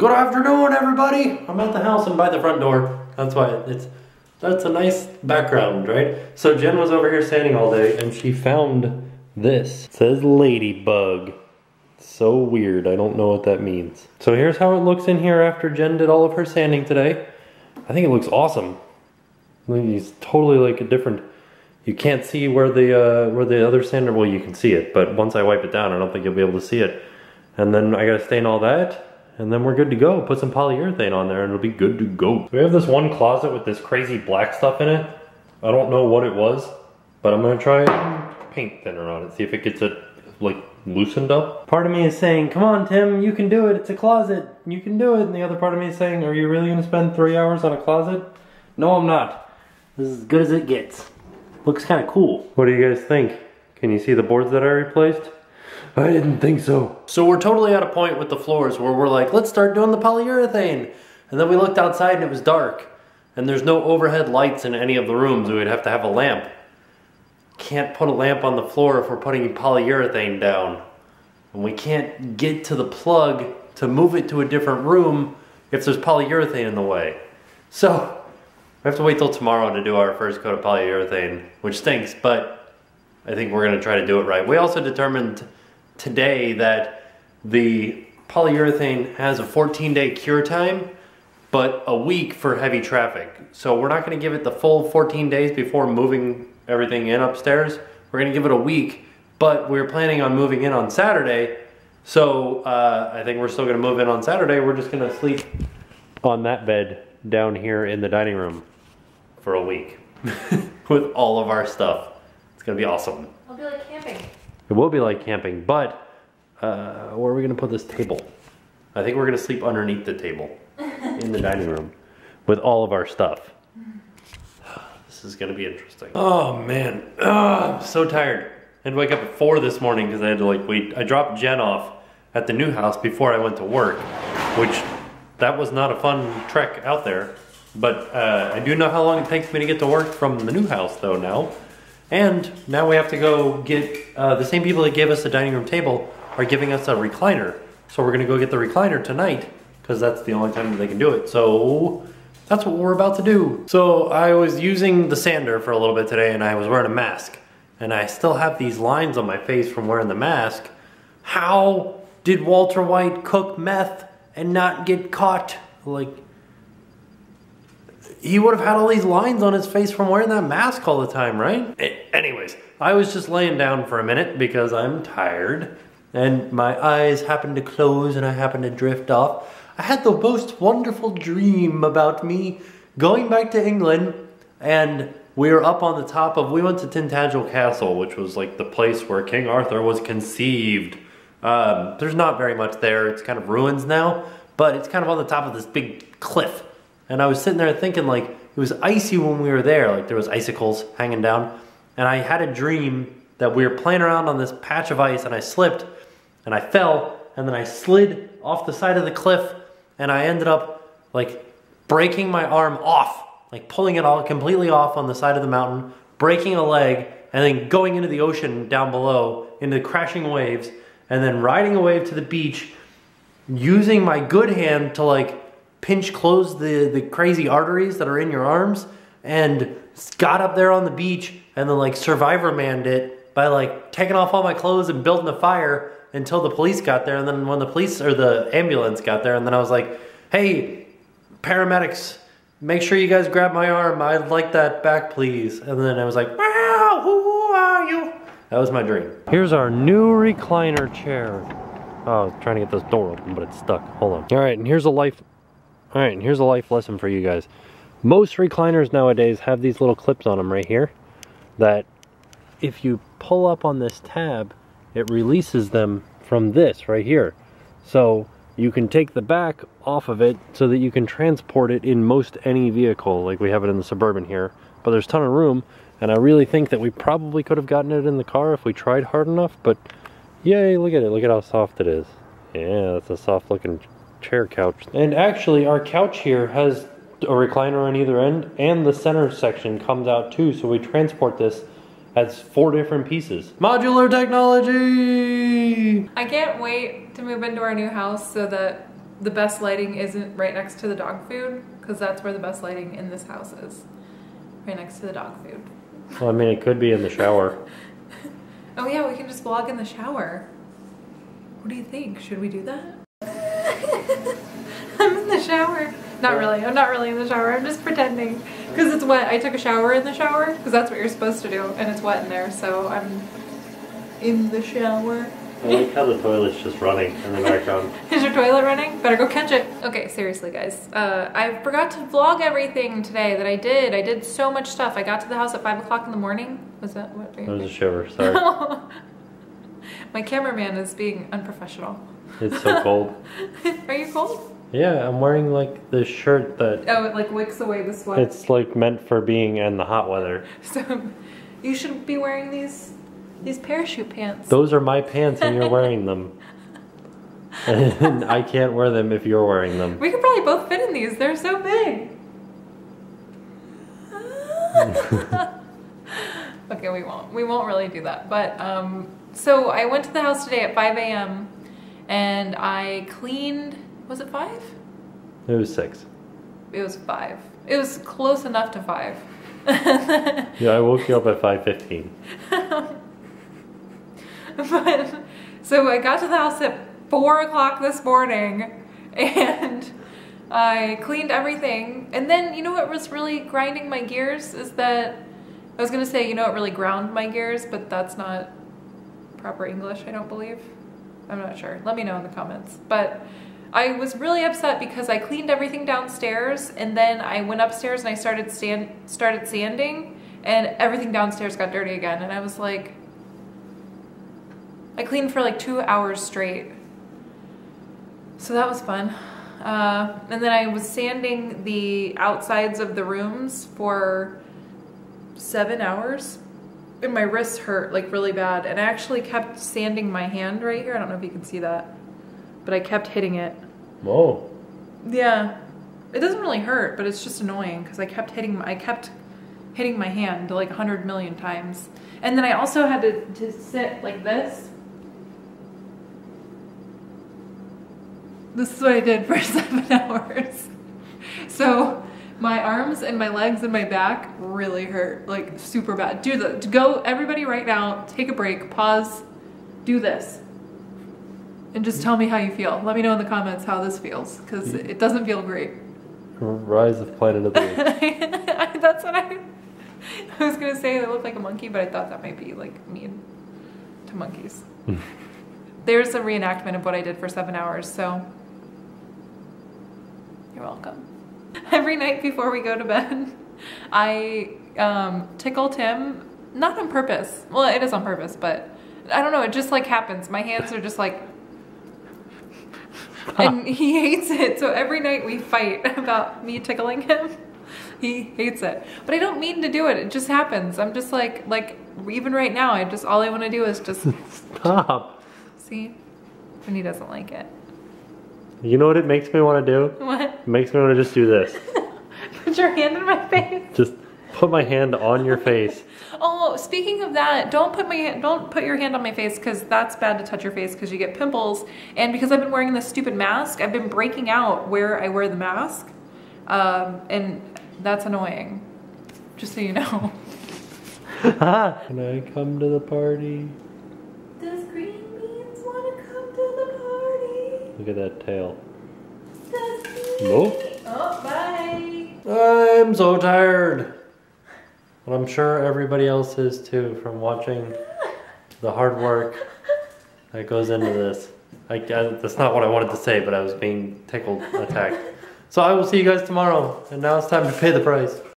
Good afternoon, everybody. I'm at the house and by the front door. That's why it's that's a nice background, right? So Jenn was over here sanding all day and she found this. It says ladybug. So weird. I don't know what that means. So here's how it looks in here after Jenn did all of her sanding today. I think it looks awesome. It's totally like a different. You can't see where the uh, where the other sander. Well, you can see it, but once I wipe it down, I don't think you'll be able to see it. And then I gotta stain all that, and then we're good to go. Put some polyurethane on there, and it'll be good to go. We have this one closet with this crazy black stuff in it. I don't know what it was, but I'm gonna try paint thinner on it. See if it gets it like loosened up. Part of me is saying, come on Tim, you can do it, it's a closet, you can do it. And the other part of me is saying, are you really gonna spend three hours on a closet? No, I'm not. This is as good as it gets. Looks kind of cool. What do you guys think? Can you see the boards that I replaced? I didn't think so. So we're totally at a point with the floors where we're like, let's start doing the polyurethane. And then we looked outside and it was dark. And there's no overhead lights in any of the rooms. We would have to have a lamp. Can't put a lamp on the floor if we're putting polyurethane down. And we can't get to the plug to move it to a different room if there's polyurethane in the way. So we have to wait till tomorrow to do our first coat of polyurethane, which stinks, but I think we're gonna try to do it right. We also determined today that the polyurethane has a 14 day cure time, but a week for heavy traffic. So we're not gonna give it the full 14 days before moving everything in upstairs. We're gonna give it a week, but we're planning on moving in on Saturday. So uh, I think we're still gonna move in on Saturday. We're just gonna sleep on that bed down here in the dining room for a week with all of our stuff. It's gonna be awesome. I'll be like camping. It will be like camping, but uh, where are we gonna put this table? I think we're gonna sleep underneath the table in the dining room with all of our stuff. This is gonna be interesting. Oh man, oh, I'm so tired. I had to wake up at four this morning because I had to like wait. I dropped Jenn off at the new house before I went to work, which that was not a fun trek out there. But uh, I do know how long it takes me to get to work from the new house though now. And now we have to go get, uh, the same people that gave us the dining room table are giving us a recliner. So we're gonna go get the recliner tonight because that's the only time that they can do it. So that's what we're about to do. So I was using the sander for a little bit today and I was wearing a mask. And I still have these lines on my face from wearing the mask. How did Walter White cook meth and not get caught? Like, he would have had all these lines on his face from wearing that mask all the time, right? Anyways, I was just laying down for a minute because I'm tired and my eyes happened to close and I happened to drift off. I had the most wonderful dream about me going back to England and we were up on the top of, we went to Tintagel Castle, which was like the place where King Arthur was conceived. Um, there's not very much there, it's kind of ruins now, but it's kind of on the top of this big cliff. And I was sitting there thinking like, it was icy when we were there, like there was icicles hanging down. And I had a dream that we were playing around on this patch of ice and I slipped and I fell and then I slid off the side of the cliff and I ended up like breaking my arm off, like pulling it all completely off on the side of the mountain, breaking a leg and then going into the ocean down below into the crashing waves and then riding a wave to the beach using my good hand to like pinch close the, the crazy arteries that are in your arms and got up there on the beach and then like survivor manned it by like taking off all my clothes and building a fire until the police got there and then when the police or the ambulance got there and then I was like, hey, paramedics, make sure you guys grab my arm. I'd like that back please. And then I was like, wow, who are you? That was my dream. Here's our new recliner chair. Oh, I was trying to get this door open, but it's stuck. Hold on. All right, and here's a life all right, and here's a life lesson for you guys. Most recliners nowadays have these little clips on them right here that if you pull up on this tab, it releases them from this right here. So you can take the back off of it so that you can transport it in most any vehicle, like we have it in the Suburban here. But there's a ton of room, and I really think that we probably could have gotten it in the car if we tried hard enough, but yay, look at it, look at how soft it is. Yeah, that's a soft looking chair couch. And actually our couch here has a recliner on either end and the center section comes out too so we transport this as four different pieces. Modular technology! I can't wait to move into our new house so that the best lighting isn't right next to the dog food because that's where the best lighting in this house is. Right next to the dog food. Well, I mean, it could be in the shower. Oh yeah, we can just vlog in the shower. What do you think? Should we do that? I'm in the shower. Not really. I'm not really in the shower. I'm just pretending because it's wet. I took a shower in the shower because that's what you're supposed to do, and it's wet in there. So I'm in the shower. I like how the toilet's just running in the background. Is your toilet running? Better go catch it. Okay, seriously, guys. Uh, I forgot to vlog everything today that I did. I did so much stuff. I got to the house at 5 o'clock in the morning. Was that what? That was a shiver, sorry. My cameraman is being unprofessional. It's so cold. Are you cold? Yeah, I'm wearing like this shirt that Oh, it like wicks away the sweat. it's like meant for being in the hot weather. So you should be wearing these these parachute pants. Those are my pants and you're wearing them. And I can't wear them if you're wearing them. We could probably both fit in these. They're so big. okay, we won't. We won't really do that. But um, so I went to the house today at 5 a.m. and I cleaned. Was it five? It was six. It was five. It was close enough to five. Yeah, I woke you up at 5.15. but so I got to the house at four o'clock this morning and I cleaned everything. And then you know what was really grinding my gears is that I was gonna say, you know what really ground my gears, but that's not proper English, I don't believe. I'm not sure. Let me know in the comments. But I was really upset because I cleaned everything downstairs and then I went upstairs and I started stand started sanding and everything downstairs got dirty again and I was like I cleaned for like two hours straight. So that was fun. Uh, and then I was sanding the outsides of the rooms for seven hours. And my wrists hurt like really bad. And I actually kept sanding my hand right here. I don't know if you can see that. But I kept hitting it. Whoa. Yeah. It doesn't really hurt, but it's just annoying because I kept hitting I kept hitting my hand like a hundred million times. And then I also had to, to sit like this This is what I did for seven hours. So my arms and my legs and my back really hurt, like super bad. Do the go everybody right now, take a break, pause, do this. And just tell me how you feel. Let me know in the comments how this feels, because mm-hmm. it doesn't feel great. Rise of Planet of the Apes. That's what I I was gonna say I look like a monkey, but I thought that might be like mean to monkeys. There's a reenactment of what I did for seven hours, so you're welcome. Every night before we go to bed, I um, tickle Tim, not on purpose. Well, it is on purpose, but I don't know. It just like happens. My hands are just like, and he hates it. So every night we fight about me tickling him. He hates it, but I don't mean to do it. It just happens. I'm just like, like even right now, I just all I want to do is just Stop. see, and he doesn't like it. You know what it makes me want to do? What? It makes me want to just do this. Put your hand in my face. Just put my hand on your face. Oh, speaking of that, don't put my don't put your hand on my face because that's bad to touch your face because you get pimples. And because I've been wearing this stupid mask, I've been breaking out where I wear the mask, um, and that's annoying. Just so you know. Can I come to the party? Does green beans want to come to the party? Look at that tail. Nope. Oh, bye. I'm so tired. But I'm sure everybody else is too from watching the hard work that goes into this. I, I, that's not what I wanted to say, but I was being tickled, attacked. So I will see you guys tomorrow, and now it's time to pay the price.